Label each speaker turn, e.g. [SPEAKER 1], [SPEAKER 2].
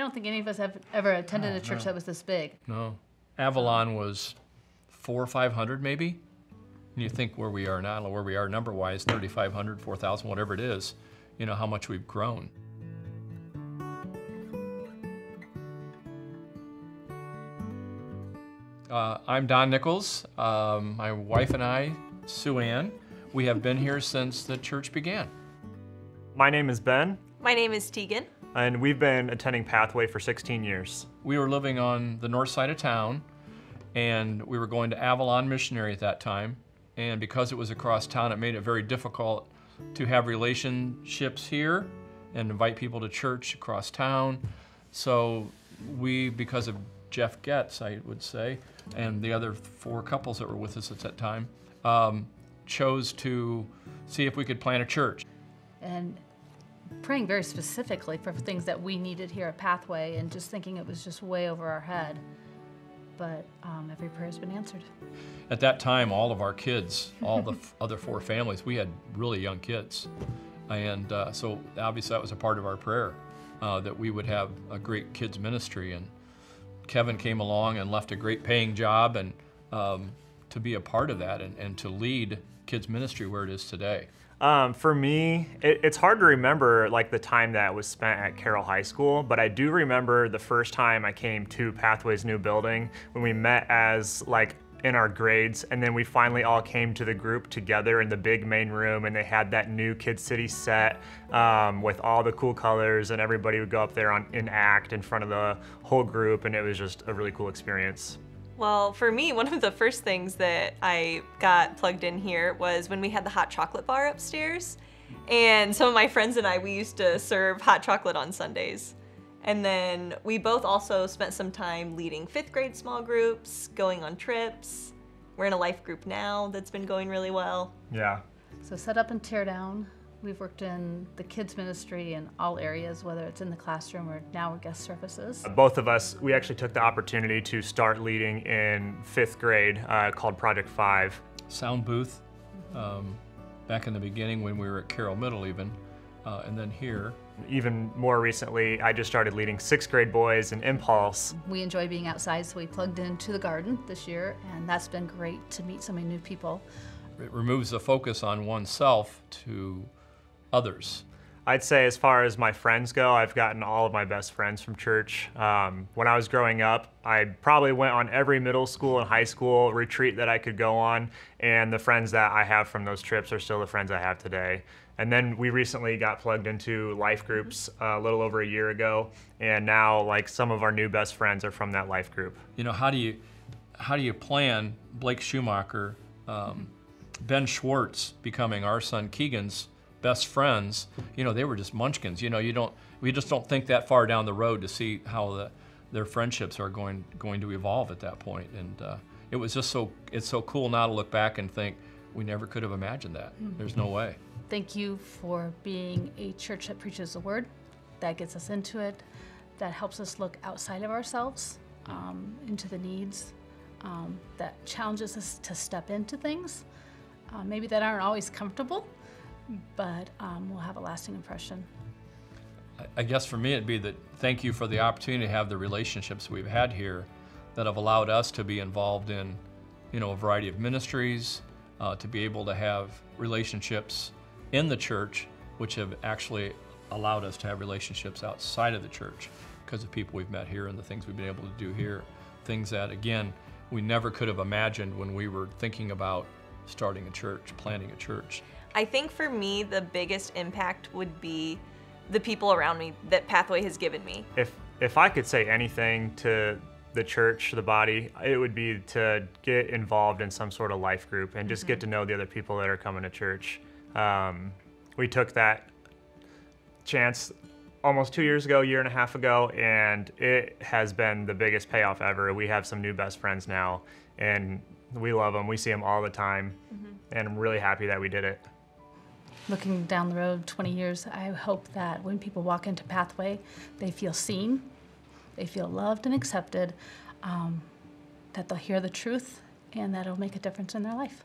[SPEAKER 1] don't think any of us have ever attended
[SPEAKER 2] Oh,
[SPEAKER 1] a church
[SPEAKER 2] no.
[SPEAKER 1] that was this big.
[SPEAKER 2] No. Avalon was four or 500 maybe. And you think where we are now, I don't know where we are number wise, 3,500, 4,000, whatever it is, you know, how much we've grown. Uh, I'm Don Nichols. Um, my wife and I, SuAnn, we have been here since the church began.
[SPEAKER 3] My name is Ben,
[SPEAKER 4] My name is Teegan.
[SPEAKER 3] And we've been attending Pathway for 16 years.
[SPEAKER 2] We were living on the north side of town, and we were going to Avalon Missionary at that time. And because it was across town, it made it very difficult to have relationships here and invite people to church across town. So we, because of Jeff Getz, I would say, and the other four couples that were with us at that time, um, chose to see if we could plant a church.
[SPEAKER 1] And praying very specifically for things that we needed here at Pathway and just thinking it was just way over our head. But um, every prayer has been answered.
[SPEAKER 2] At that time, all of our kids, all the other four families, we had really young kids. And uh, so obviously that was a part of our prayer, uh, that we would have a great kids ministry. And Kevin came along and left a great paying job and um, to be a part of that and, and to lead kids ministry where it is today.
[SPEAKER 3] Um, for me, it, it's hard to remember like the time that was spent at Carroll High School, but I do remember the first time I came to Pathway's new building when we met as like in our grades, and then we finally all came to the group together in the big main room, and they had that new Kid City set um, with all the cool colors, and everybody would go up there on in act in front of the whole group, and it was just a really cool experience.
[SPEAKER 4] Well, for me, one of the first things that I got plugged in here was when we had the hot chocolate bar upstairs. And some of my friends and I, we used to serve hot chocolate on Sundays. And then we both also spent some time leading fifth grade small groups, going on trips. We're in a life group now that's been going really well.
[SPEAKER 3] Yeah.
[SPEAKER 1] So set up and tear down. We've worked in the kids ministry in all areas, whether it's in the classroom or now guest services.
[SPEAKER 3] Both of us, we actually took the opportunity to start leading in fifth grade uh, called Project Five.
[SPEAKER 2] Sound booth, um, back in the beginning when we were at Carroll Middle even, uh, and then here.
[SPEAKER 3] Even more recently, I just started leading sixth grade boys in Impulse.
[SPEAKER 1] We enjoy being outside, so we plugged into the garden this year, and that's been great to meet so many new people.
[SPEAKER 2] It removes the focus on oneself to others.
[SPEAKER 3] I'd say, as far as my friends go, I've gotten all of my best friends from church. Um, when I was growing up, I probably went on every middle school and high school retreat that I could go on, and the friends that I have from those trips are still the friends I have today. And then we recently got plugged into life groups uh, a little over a year ago, and now like some of our new best friends are from that life group.
[SPEAKER 2] you know, how do you how do you plan Blake Schumacher, um, Ben Schwartz becoming our son Keegan's best friends? You know, they were just munchkins. You know, you don't we just don't think that far down the road to see how the their friendships are going going to evolve at that point. And uh, it was just so it's so cool now to look back and think we never could have imagined that. There's no way.
[SPEAKER 1] Thank you for being a church that preaches the word, that gets us into it, that helps us look outside of ourselves, um, into the needs, um, that challenges us to step into things, uh, maybe that aren't always comfortable, but um, will have a lasting impression.
[SPEAKER 2] I- guess for me, it'd be that thank you for the opportunity to have the relationships we've had here that have allowed us to be involved in, you know, a variety of ministries, uh, to be able to have relationships in the church, which have actually allowed us to have relationships outside of the church because of people we've met here and the things we've been able to do here. Things that, again, we never could have imagined when we were thinking about starting a church, planting a church.
[SPEAKER 4] I think for me, the biggest impact would be the people around me that Pathway has given me.
[SPEAKER 3] If if I could say anything to the church, the body, it would be to get involved in some sort of life group and just get to know the other people that are coming to church. Um, we took that chance almost two years ago, year and a half ago, and it has been the biggest payoff ever. We have some new best friends now, and we love them. We see them all the time, and I'm really happy that we did it.
[SPEAKER 1] Looking down the road 20 years, I hope that when people walk into Pathway, they feel seen, they feel loved and accepted, um, that they'll hear the truth, and that it'll make a difference in their life.